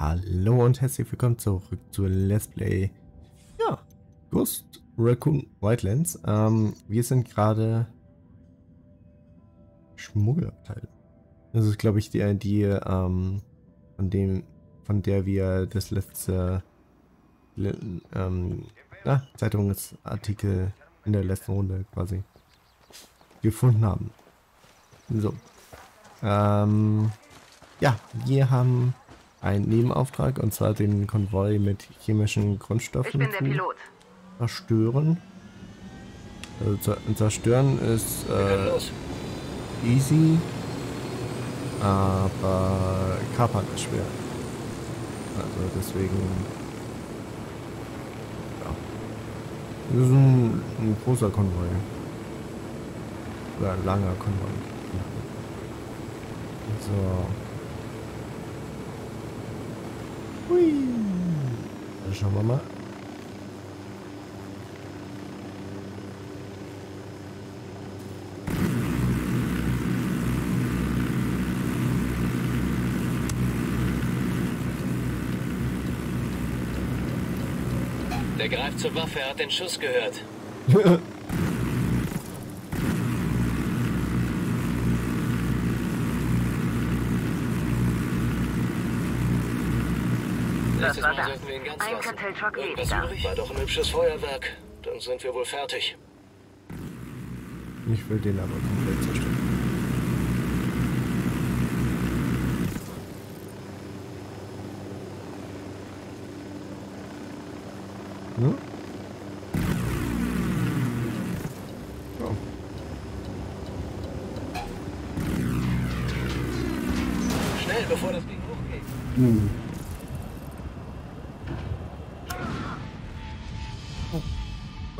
Hallo und herzlich willkommen zurück zu Let's Play. Ja, Ghost Raccoon Wildlands. Ähm, wir sind gerade Schmuggelabteil. Das ist, glaube ich, die, die ähm, von dem, von der wir das letzte ähm, na, Zeitungsartikel in der letzten Runde quasi gefunden haben. So. Ähm, ja, wir haben einen Nebenauftrag und zwar den Konvoi mit chemischen Grundstoffen ich bin der Pilot. zerstören. Also zerstören ist äh, easy, aber kapern ist schwer. Also deswegen ja. Das ist ein, ein großer Konvoi. Oder ein langer Konvoi. So. Hui. Dann schauen wir mal. Der greift zur Waffe, er hat den Schuss gehört. Das war das. Ein. Kartelltruck übrig? War doch ein hübsches Feuerwerk. Dann sind wir wohl fertig. Ich will den aber komplett zerstören.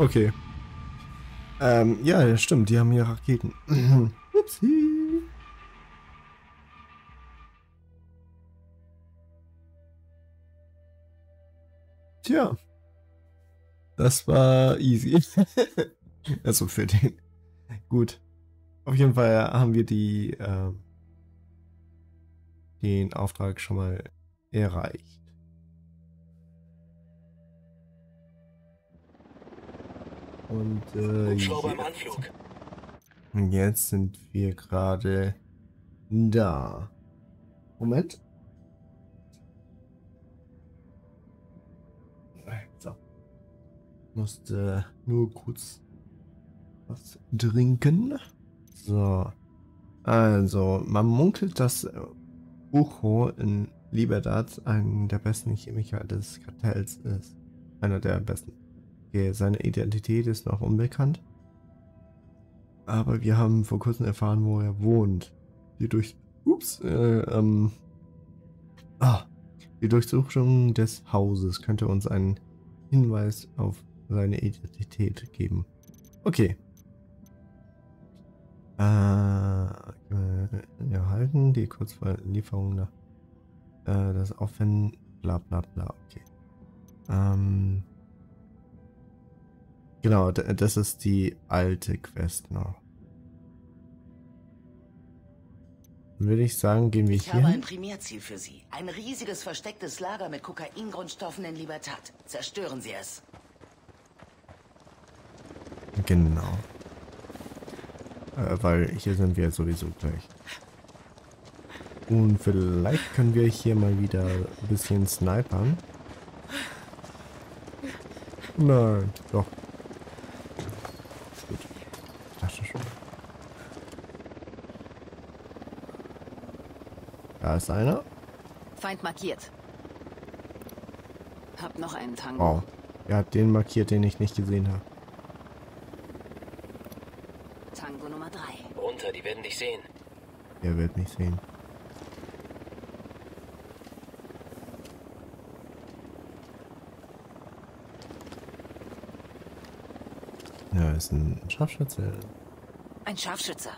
Okay. Ähm, ja, stimmt, die haben hier Raketen. Upsi. Tja. Das war easy. also für den. Gut. Auf jeden Fall haben wir die, äh, den Auftrag schon mal erreicht. Und äh, jetzt- und jetzt sind wir gerade da. Moment. So. Musste nur kurz was trinken. So. Also, man munkelt, dass äh, Ucho in Libertad ein der besten Chemiker des Kartells ist. Einer der besten. Okay, seine Identität ist noch unbekannt. Aber wir haben vor kurzem erfahren, wo er wohnt. Die durch... Ups, äh, ähm... Ah, die Durchsuchung des Hauses könnte uns einen Hinweis auf seine Identität geben. Okay. Äh, äh, erhalten die Kurzlieferung nach äh, das Aufwenden, bla bla bla, okay. Ähm, genau, das ist die alte Quest noch. Würde ich sagen, gehen wir Ich hier habe ein. Primärziel für Sie. Ein riesiges verstecktes Lager mit Kokaingrundstoffen in Libertad. Zerstören Sie es. Genau. Äh, weil hier sind wir sowieso gleich. Und vielleicht können wir hier mal wieder ein bisschen snipern. Nein, doch. Gut. Ich dachte schon. Da ist einer. Feind markiert. Hab noch einen Tango. Wow. Er hat den markiert, den ich nicht gesehen habe. Tango Nummer 3. Runter, die werden dich sehen. Er wird mich sehen. Ja, ist ein Scharfschütze. Ein Scharfschützer.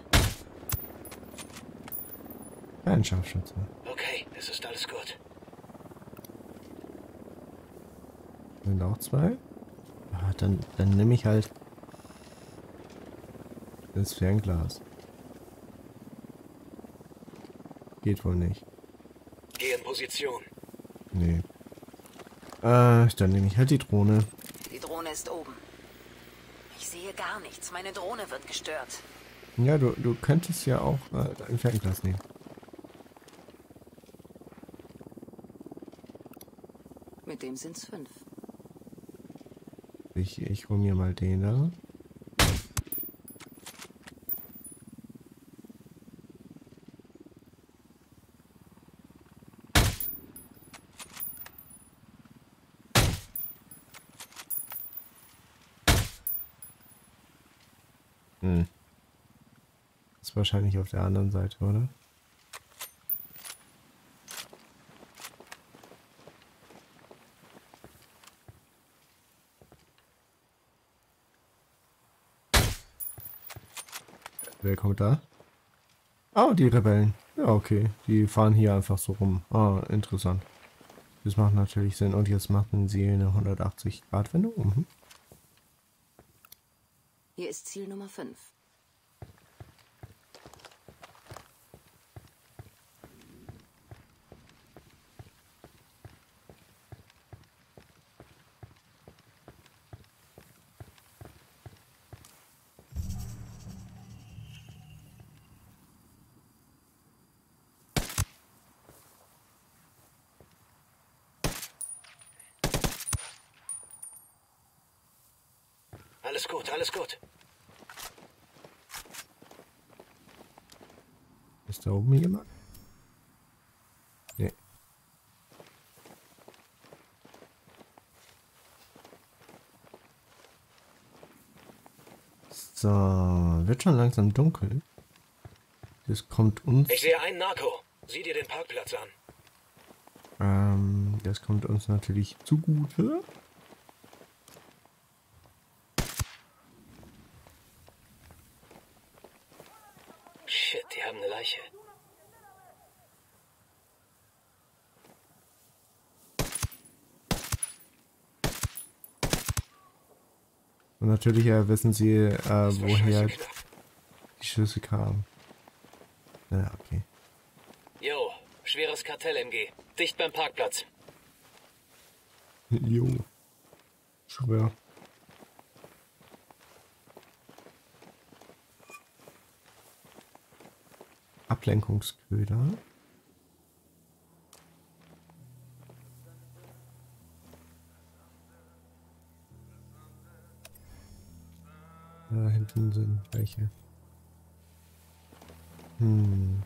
Kein Scharfschütze. Okay, es ist alles gut. Sind auch zwei? Ah, dann, dann nehme ich halt das Fernglas. Geht wohl nicht. Geh in Position. Nee. Äh, dann nehme ich halt die Drohne. Die Drohne ist oben. Ich sehe gar nichts. Meine Drohne wird gestört. Ja, du, du könntest ja auch äh, dein Fernglas nehmen. Mit dem sind's fünf. Ich, ich hole mir mal den da. Hm. Ist wahrscheinlich auf der anderen Seite, oder? Wer kommt da? Oh, die Rebellen. Ja, okay. Die fahren hier einfach so rum. Ah, interessant. Das macht natürlich Sinn. Und jetzt machen sie eine 180-Grad-Wendung. Mhm. Hier ist Ziel Nummer fünf. Alles gut. Ist da oben jemand? Nee. So, wird schon langsam dunkel. Das kommt uns, Ich sehe einen Narco. Sieh dir den Parkplatz an. ähm, das kommt uns natürlich zugute. Die haben eine Leiche. Und natürlich äh, wissen sie, äh, woher die Schüsse kamen. Ja, okay. Jo, schweres Kartell-MG. Dicht beim Parkplatz. Jo. Schwör. Ablenkungsköder. Da hinten sind welche. Hm.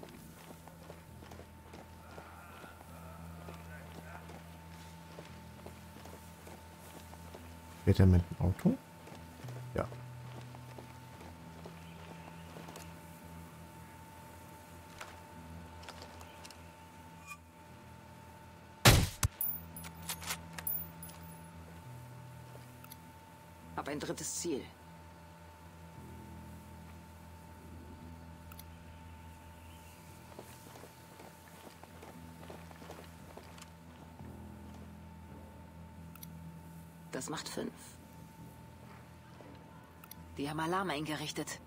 Fährt er mit dem Auto? Ja. Drittes Ziel. Das macht fünf. Die haben Alarm eingerichtet.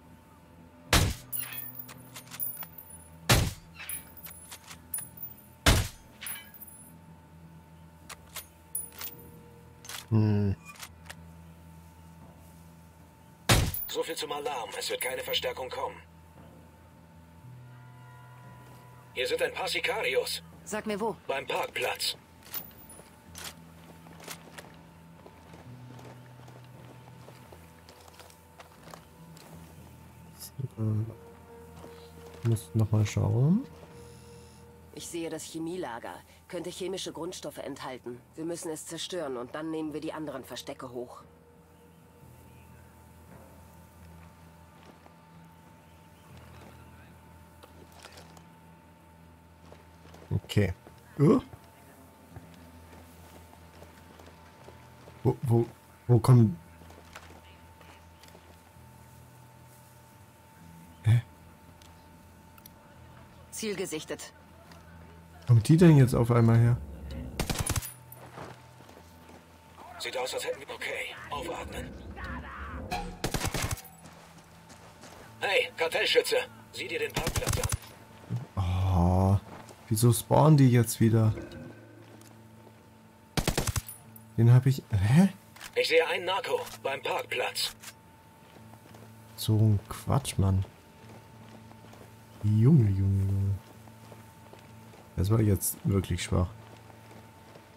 Hm. So viel zum Alarm. Es wird keine Verstärkung kommen. Hier sind ein paar Sicarios. Sag mir wo. Beim Parkplatz. Ähm, muss nochmal schauen. Ich sehe das Chemielager. Könnte chemische Grundstoffe enthalten. Wir müssen es zerstören und dann nehmen wir die anderen Verstecke hoch. Okay. Uh. Wo, wo, wo kommen... Hä? Ziel gesichtet. Kommt die denn jetzt auf einmal her? Sieht aus, als hätten wir... Okay, aufatmen. Hey, Kartellschütze. Sieh dir den Parkplatz an. Wieso spawnen die jetzt wieder? Den habe ich... Hä? Ich sehe einen Narco beim Parkplatz. So ein Quatsch, Mann. Junge, Junge, Junge. Das war jetzt wirklich schwach.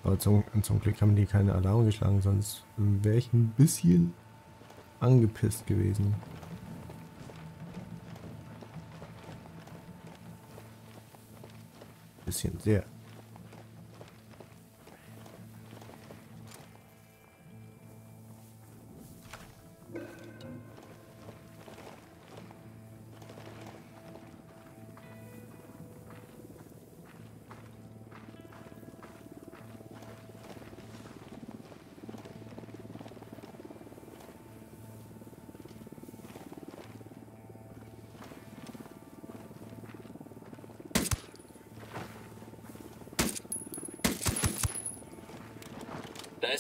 Aber zum, zum Glück haben die keine Alarm geschlagen, sonst wäre ich ein bisschen angepisst gewesen. Bisschen sehr.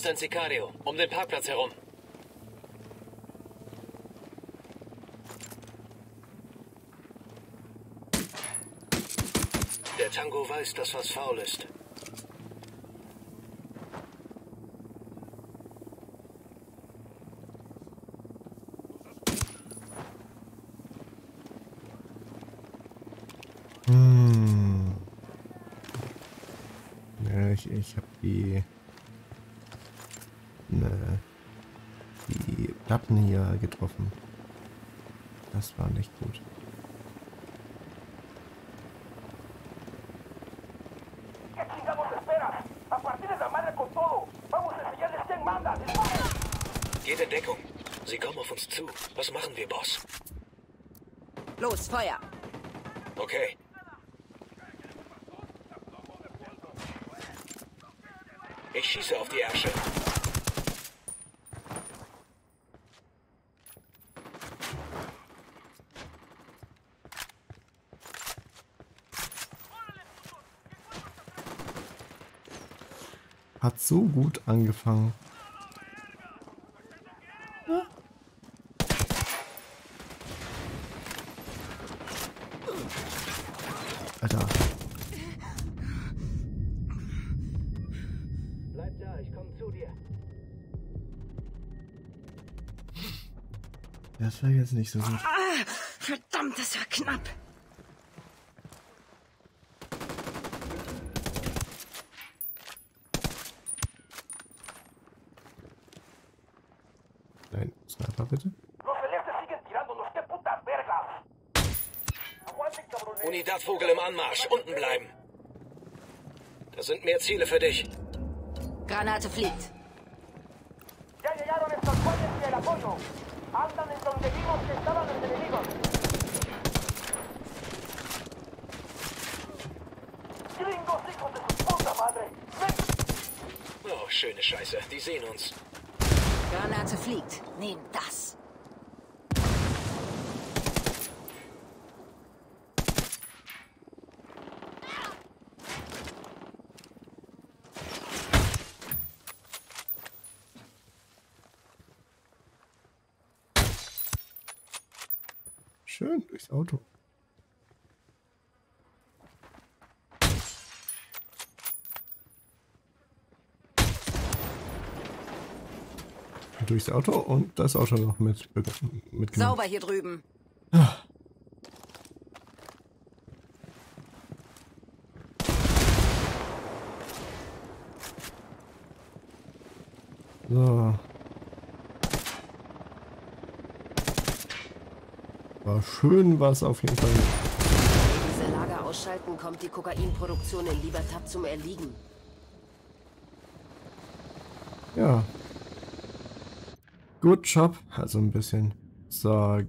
Ist ein Sicario. Um den Parkplatz herum. Der Tango weiß, dass was faul ist. Hm. Ja, ich, ich habe die, die Platten hier getroffen. Das war nicht gut. ¿Qué chingados esperas? A partir de la madre con todo. Vamos a enseñarles quién manda. ¡Dispara! Geht in Deckung. Sie kommen auf uns zu. Was machen wir, Boss? Los, Feuer! Okay. Ich schieße auf die Ärsche. Hat so gut angefangen. Alter, Bleib da, ich komme zu dir. das war jetzt nicht so gut. Ah, verdammt, das war knapp. Vogel im Anmarsch. Unten bleiben. Da sind mehr Ziele für dich. Granate fliegt. Oh, schöne Scheiße. Die sehen uns. Granate fliegt. Nehmt das. Auto. Durchs Auto und das Auto noch mit mitgenommen. Sauber hier drüben. So. War schön was auf jeden Fall. Wenn diese Lager ausschalten, kommt die Kokainproduktion in Libertad zum Erliegen. Ja. Good Job. Also ein bisschen. So.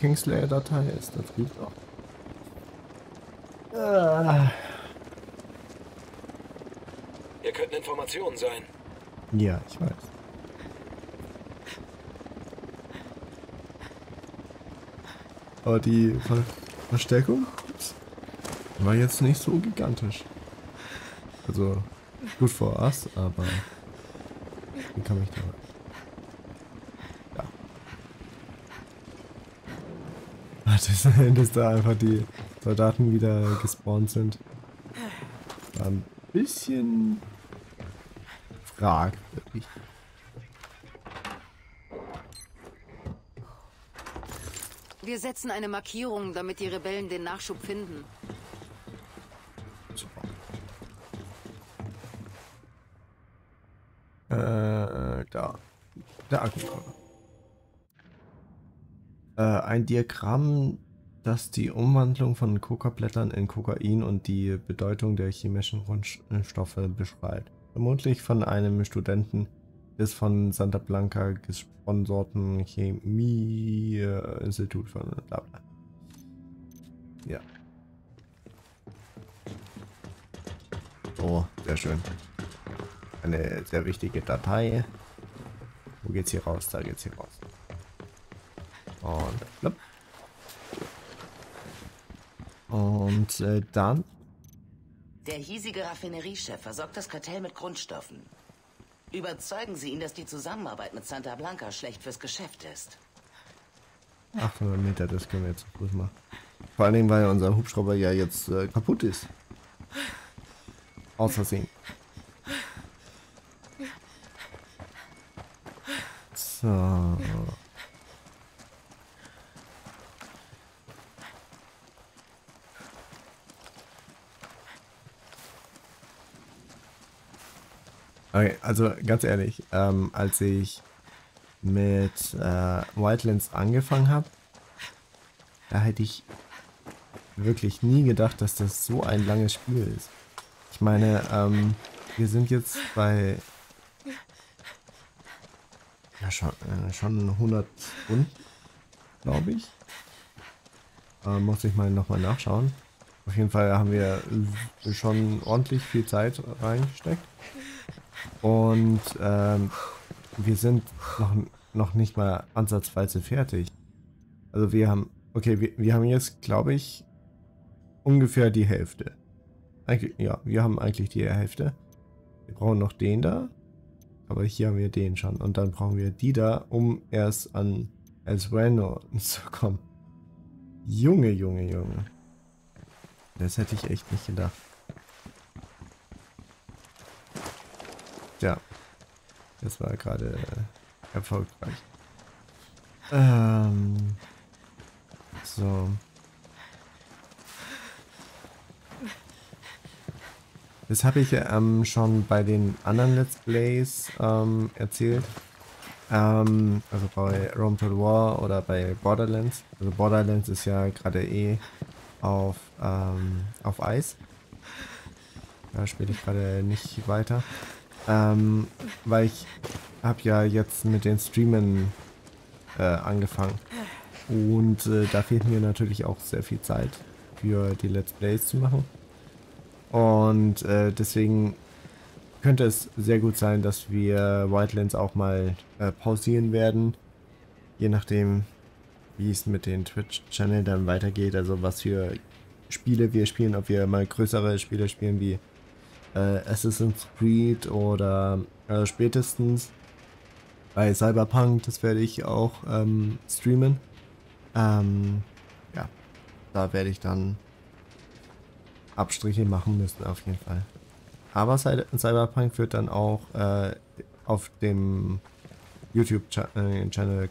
Kingslayer-Datei ist da drüben auch. Ah. Hier könnten Informationen sein. Ja, ich weiß. Aber die Ver Verstärkung war jetzt nicht so gigantisch. Also gut vor Us, aber wie kann mich da. Ja. Das, dass da einfach die Soldaten wieder gespawnt sind. War ein bisschen fragwürdig. Wir setzen eine Markierung, damit die Rebellen den Nachschub finden. Super. Äh, da. Der Akkukontroller. Äh, ein Diagramm, das die Umwandlung von Kokablättern in Kokain und die Bedeutung der chemischen Grundstoffe beschreibt. Vermutlich von einem Studenten des von Santa Blanca gesponsorten Chemie-Institut von bla bla. Ja. Oh, sehr schön. Eine sehr wichtige Datei. Wo geht's hier raus? Da geht's hier raus. Und plopp. Und äh, dann Der hiesige Raffineriechef versorgt das Kartell mit Grundstoffen. Überzeugen Sie ihn, dass die Zusammenarbeit mit Santa Blanca schlecht fürs Geschäft ist. 800 Meter, das können wir jetzt zu Fuß machen. Vor allen Dingen, weil unser Hubschrauber ja jetzt äh, kaputt ist. Aus Versehen. So. Okay, also ganz ehrlich, ähm, als ich mit äh, Wildlands angefangen habe, da hätte ich wirklich nie gedacht, dass das so ein langes Spiel ist. Ich meine, ähm, wir sind jetzt bei ja schon, äh, schon 100 Stunden, glaube ich. Äh, muss ich mal nochmal nachschauen. Auf jeden Fall haben wir schon ordentlich viel Zeit reingesteckt. Und ähm, wir sind noch, noch nicht mal ansatzweise fertig. Also wir haben, okay, wir, wir haben jetzt, glaube ich, ungefähr die Hälfte. Eigentlich, ja, wir haben eigentlich die Hälfte. Wir brauchen noch den da. Aber hier haben wir den schon. Und dann brauchen wir die da, um erst an El zu kommen. Junge, Junge, Junge. Das hätte ich echt nicht gedacht. Ja. Das war gerade äh, erfolgreich. Ähm. So. Das habe ich ähm, schon bei den anderen Let's Plays ähm, erzählt. Ähm, also bei Rome to the War oder bei Borderlands. Also Borderlands ist ja gerade eh auf, ähm, auf Eis. Da spiele ich gerade nicht weiter. Ähm, weil ich habe ja jetzt mit den Streamen äh, angefangen. Und äh, da fehlt mir natürlich auch sehr viel Zeit für die Let's Plays zu machen. Und äh, deswegen könnte es sehr gut sein, dass wir Wildlands auch mal äh, pausieren werden. Je nachdem, wie es mit den Twitch-Channel dann weitergeht. Also was für Spiele wir spielen. Ob wir mal größere Spiele spielen wie äh, Assassin's Creed oder äh, spätestens bei Cyberpunk. Das werde ich auch ähm, streamen. Ähm, ja, da werde ich dann Abstriche machen müssen auf jeden Fall. Aber Cyberpunk wird dann auch äh, auf dem YouTube-Channel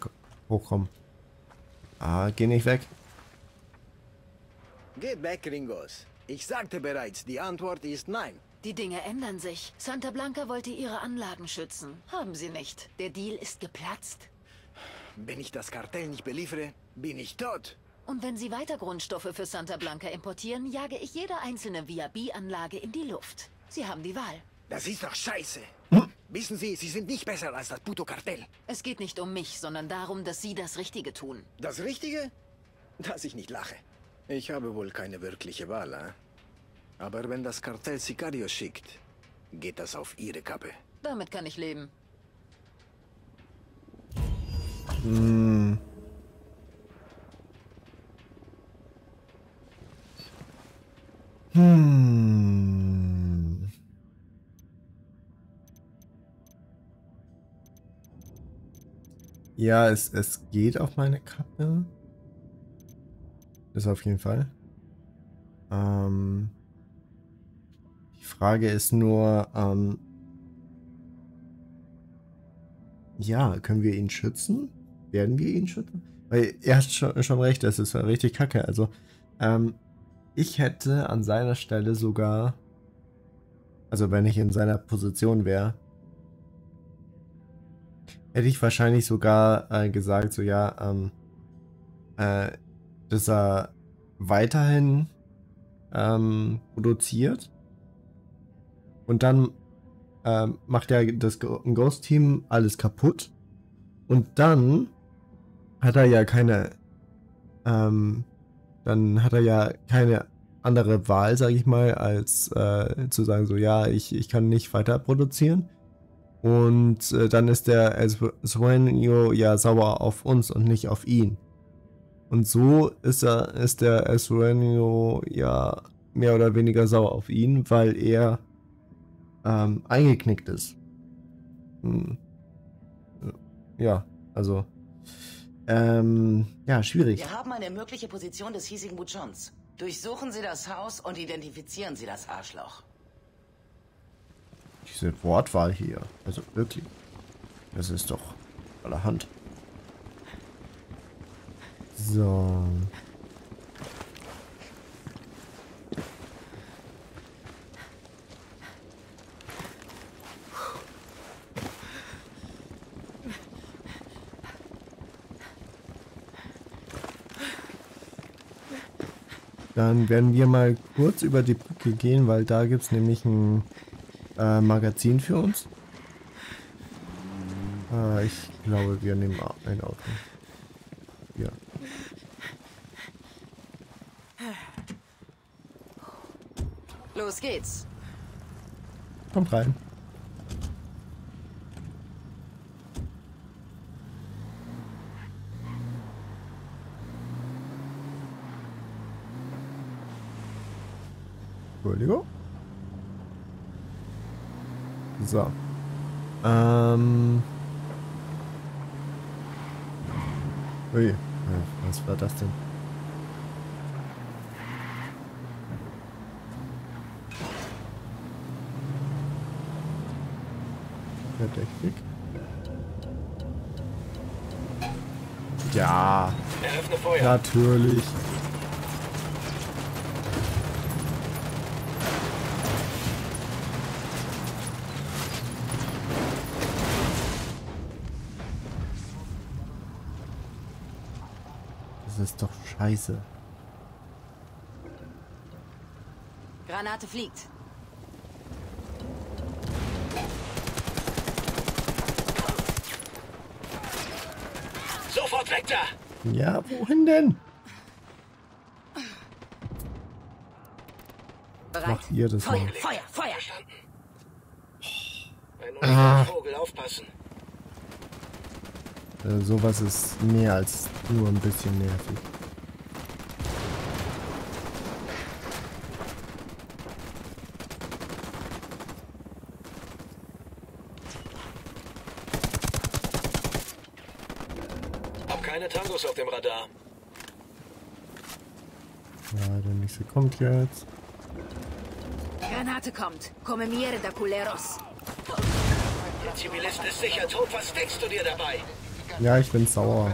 hochkommen. Ah, geh nicht weg. Geht weg, Ringos. Ich sagte bereits, die Antwort ist nein. Die Dinge ändern sich. Santa Blanca wollte ihre Anlagen schützen. Haben sie nicht. Der Deal ist geplatzt. Wenn ich das Kartell nicht beliefere, bin ich tot. Und wenn sie weiter Grundstoffe für Santa Blanca importieren, jage ich jede einzelne VIB-Anlage in die Luft. Sie haben die Wahl. Das ist doch scheiße. Wissen Sie, Sie sind nicht besser als das Puto-Kartell. Es geht nicht um mich, sondern darum, dass Sie das Richtige tun. Das Richtige? Dass ich nicht lache. Ich habe wohl keine wirkliche Wahl, eh? Aber wenn das Kartell Sicario schickt, geht das auf Ihre Kappe. Damit kann ich leben. Hm. Hm. Ja, es, es geht auf meine Kappe. Das auf jeden Fall. Ähm, die Frage ist nur, ähm, ja, können wir ihn schützen? Werden wir ihn schützen? Weil er hat schon, schon recht, das ist richtig kacke. Also, ähm, ich hätte an seiner Stelle sogar, also wenn ich in seiner Position wäre, hätte ich wahrscheinlich sogar äh, gesagt, so ja, ähm, äh, dass er weiterhin ähm, produziert und dann ähm, macht ja das Ghost-Team alles kaputt und dann hat er ja keine, ähm, dann hat er ja keine andere Wahl, sage ich mal, als äh, zu sagen, so ja, ich, ich kann nicht weiter produzieren. Und äh, dann ist der Sueño ja sauer auf uns und nicht auf ihn. Und so ist er, ist der Sueño ja mehr oder weniger sauer auf ihn, weil er ähm, eingeknickt ist. Hm. Ja, also ähm, ja, schwierig. Wir haben eine mögliche Position des hiesigen Butchons. Durchsuchen Sie das Haus und identifizieren Sie das Arschloch. Diese Wortwahl hier. Also wirklich. Das ist doch allerhand. So. Dann werden wir mal kurz über die Brücke gehen, weil da gibt es nämlich ein äh, Magazin für uns. Äh, ich glaube, wir nehmen ein Auto. Ja. Los geht's. Kommt rein. Entschuldigung. So. Ähm. Ui, was war das denn? Verdächtig. Ja. Eröffne Feuer. Natürlich. Ist doch scheiße. Granate fliegt. Sofort weg da! Ja, wohin denn? Bereit. Macht ihr das Feuer, mal? Feuer, Feuer. Verstanden. Ein Ah. Vogel, aufpassen. Äh, sowas ist mehr als nur ein bisschen nervig. Hab keine Tangos auf dem Radar. Ja, der nächste kommt jetzt. Granate kommt. Come mierda, culeros. Der Zivilist ist sicher tot. Was denkst du dir dabei? Ja, ich bin sauer.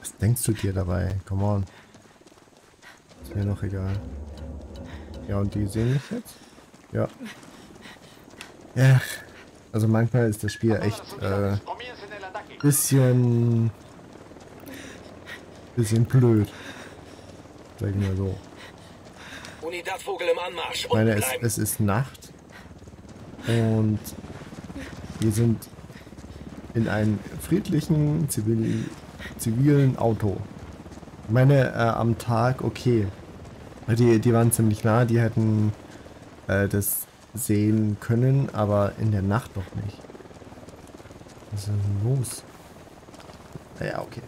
Was denkst du dir dabei? Come on. Ist mir noch egal. Ja, und die sehen mich jetzt? Ja. Ja. Also manchmal ist das Spiel echt äh, bisschen bisschen blöd. Sag ich mal so. Unidatvogel im Anmarsch. Ich meine, es, es ist Nacht und wir sind in einem friedlichen zivil, zivilen Auto. Ich meine, äh, am Tag okay. Die, die waren ziemlich nah, die hätten äh, das sehen können, aber in der Nacht doch nicht. Was ist denn los? Naja, okay.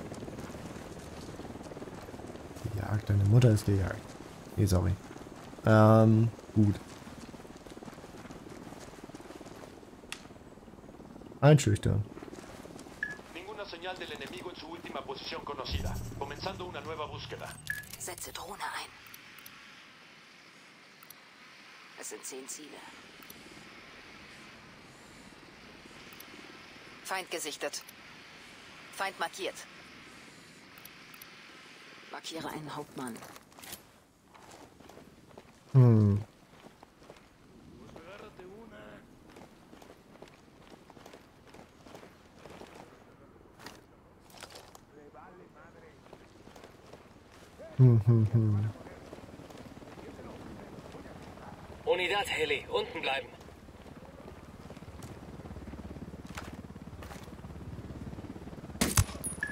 Gejagt, deine Mutter ist gejagt. Nee, sorry. Ähm, gut. Einschüchtern. Ninguna señal del enemigo en su última posición conocida. Comenzando una nueva búsqueda. Setze Drohne ein. Es sind zehn Ziele. Feind gesichtet. Feind markiert. Markiere einen Hauptmann. Hm. Hm, hm, hm. Unidad, Heli, unten bleiben.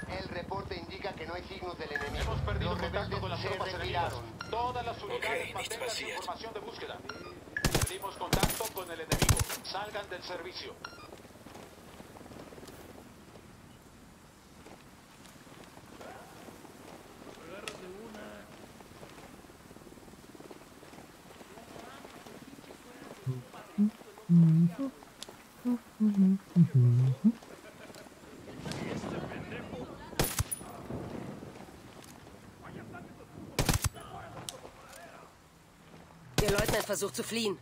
El reporte indica que no hay signos del enemigo. Hemos perdido Los contacto con las se tropas enemigas. Todas las unidades nichts mantengan su información de búsqueda. Perdimos contacto con el enemigo. Salgan del servicio. Versucht zu fliehen.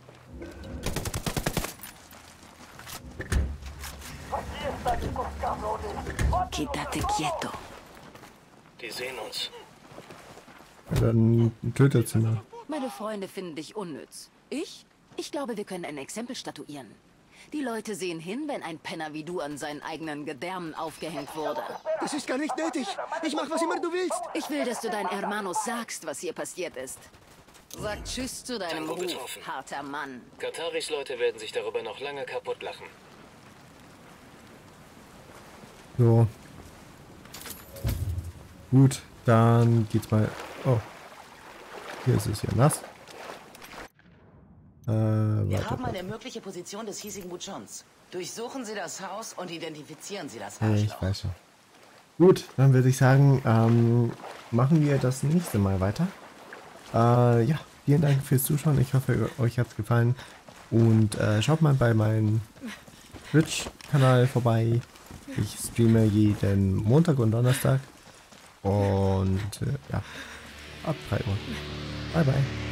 Quítate quieto. Die sehen uns. Dann tötet sie mal. Meine Freunde finden dich unnütz. Ich? Ich glaube, wir können ein Exempel statuieren. Die Leute sehen hin, wenn ein Penner wie du an seinen eigenen Gedärmen aufgehängt wurde. Das ist gar nicht nötig. Ich mach, was immer du willst. Ich will, dass du deinen Hermanos sagst, was hier passiert ist. Sag Tschüss zu deinem Tango Ruf, harter Mann. Kataris Leute werden sich darüber noch lange kaputt lachen. So. Gut, dann geht's mal. Oh. Hier ist es ja nass. Äh, Wir weiter. haben eine mögliche Position des hiesigen Buchons. Durchsuchen Sie das Haus und identifizieren Sie das Ja, ich Arschloch. weiß schon. Gut, dann würde ich sagen, ähm, machen wir das nächste Mal weiter. Äh, ja, vielen Dank fürs Zuschauen. Ich hoffe, euch hat's gefallen. Und äh, schaut mal bei meinem Twitch-Kanal vorbei. Ich streame jeden Montag und Donnerstag. Und äh, ja, ab 3 Uhr. Bye, bye.